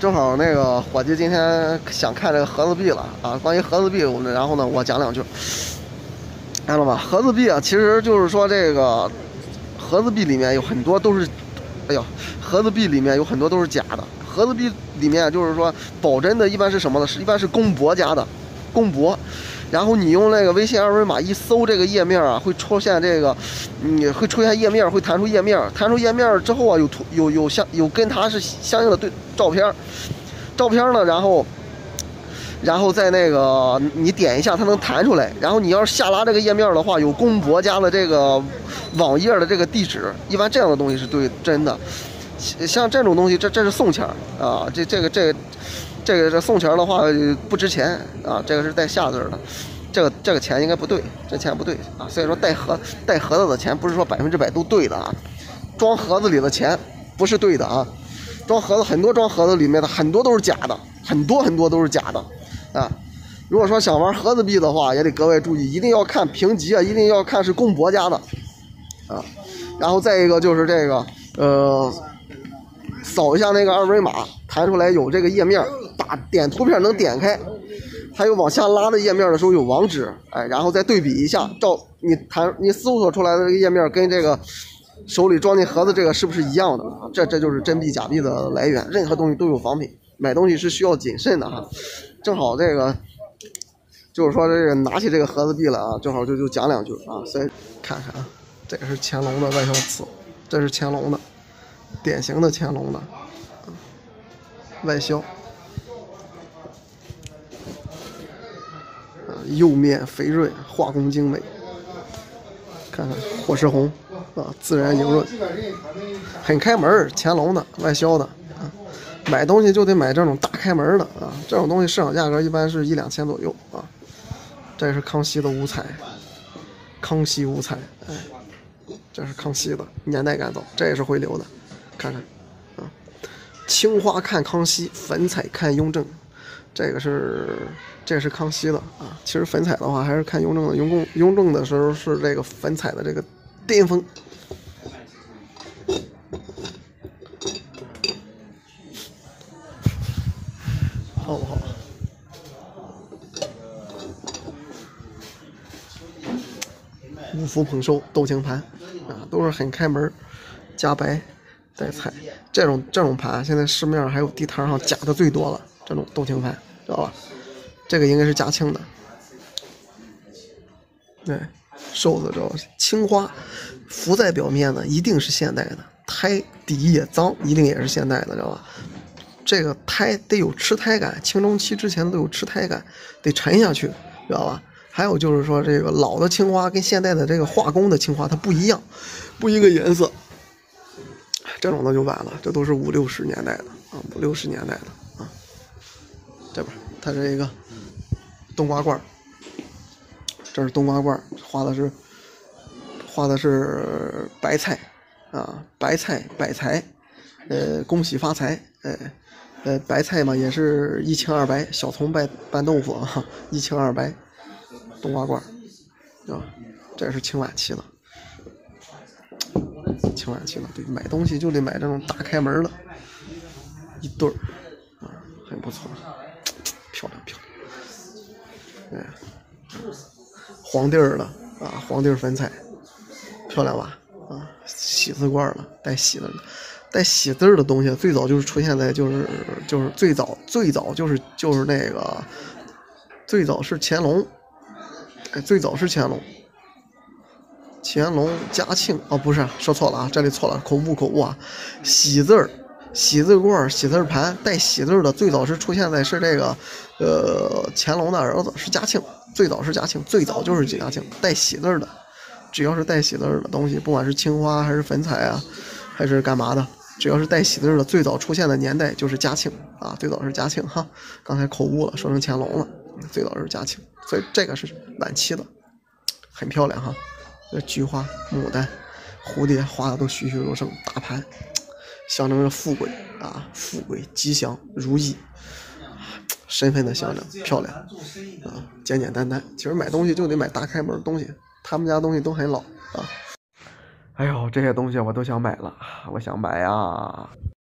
正好那个伙计今天想看这个盒子币了啊。关于盒子币，我们然后呢，我讲两句。看了吧？盒子币啊，其实就是说这个盒子币里面有很多都是，哎呦，盒子币里面有很多都是假的。盒子币里面就是说保真的，一般是什么呢？是一般是公博家的，公博。然后你用那个微信二维码一搜这个页面啊，会出现这个，你会出现页面，会弹出页面，弹出页面之后啊，有图有有相有跟它是相应的对照片，照片呢，然后。然后在那个你点一下，它能弹出来。然后你要是下拉这个页面的话，有公博加的这个网页的这个地址，一般这样的东西是对真的。像这种东西，这这是送钱啊，这这个这这个这送钱的话不值钱啊，这个是带下字的，这个这个钱应该不对，这钱不对啊。所以说带盒带盒子的钱不是说百分之百都对的啊，装盒子里的钱不是对的啊，装盒子很多装盒子里面的很多都是假的，很多很多都是假的。啊，如果说想玩盒子币的话，也得格外注意，一定要看评级啊，一定要看是公博家的，啊，然后再一个就是这个，呃，扫一下那个二维码，弹出来有这个页面，打点图片能点开，还有往下拉的页面的时候有网址，哎，然后再对比一下，照你弹你搜索出来的这个页面跟这个手里装进盒子这个是不是一样的？这这就是真币假币的来源，任何东西都有仿品，买东西是需要谨慎的哈。正好这个，就是说这个拿起这个盒子币了啊，正好就就讲两句啊。所以看看啊，这个是乾隆的外销瓷，这是乾隆的，典型的乾隆的，外销，釉面肥润，画工精美。看看火石红，啊，自然莹润，很开门，乾隆的外销的啊。买东西就得买这种大开门的啊，这种东西市场价格一般是一两千左右啊。这是康熙的五彩，康熙五彩，哎，这是康熙的，年代感早，这也是回流的，看看啊。青花看康熙，粉彩看雍正，这个是这个是康熙的啊。其实粉彩的话还是看雍正的，雍正雍正的时候是这个粉彩的这个巅峰。好不好？五福捧寿豆青盘啊，都是很开门，加白带彩。这种这种盘，现在市面上还有地摊上假的最多了。这种豆青盘，知道吧？这个应该是加青的。对，瘦子知道？青花浮在表面的一定是现代的，胎底也脏，一定也是现代的，知道吧？这个胎得有吃胎感，青中期之前都有吃胎感，得沉下去，知道吧？还有就是说，这个老的青花跟现代的这个化工的青花它不一样，不一个颜色。这种的就晚了，这都是五六十年代的啊，五六十年代的这边它是一个冬瓜罐，这是冬瓜罐，画的是画的是白菜啊，白菜百财，呃，恭喜发财，哎。呃，白菜嘛也是一清二白，小葱拌拌豆腐啊，一清二白，冬瓜罐啊，这是清晚期的，清晚期了，对，买东西就得买这种大开门的，一对儿啊，很不错，漂亮漂亮，哎，黄地儿的啊，黄地儿粉彩，漂亮吧？啊，喜字罐了，带喜的。带喜字的东西，最早就是出现在就是就是最早最早就是就是那个最早是乾隆，哎，最早是乾隆，乾隆嘉庆哦，不是说错了啊，这里错了，口误口误啊，喜字儿喜字罐喜字盘带喜字的，最早是出现在是这个呃乾隆的儿子是嘉庆，最早是嘉庆，最早就是嘉庆带喜字的，只要是带喜字的东西，不管是青花还是粉彩啊，还是干嘛的。只要是带喜字的，最早出现的年代就是嘉庆啊，最早是嘉庆哈。刚才口误了，说成乾隆了，最早是嘉庆，所以这个是晚期的，很漂亮哈。这菊花、牡丹、蝴蝶画的都栩栩如生，大盘象征着富贵啊，富贵吉祥如意，身份的象征，漂亮啊，简简单单。其实买东西就得买大开门的东西，他们家东西都很老啊。哎呦，这些东西我都想买了，我想买呀。